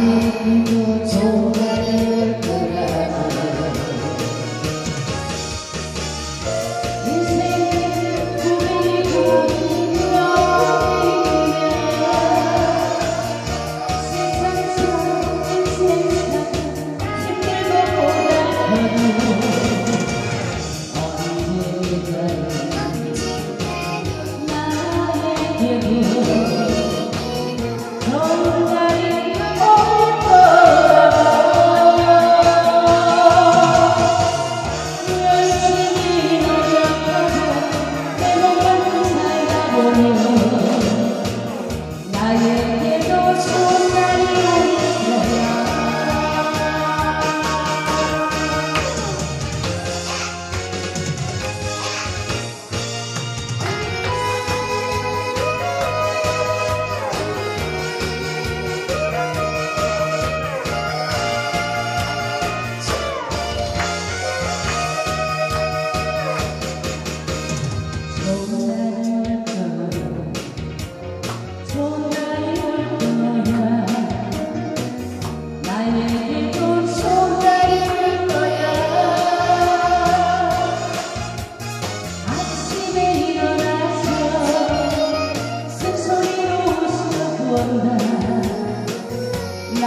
I am so glad you're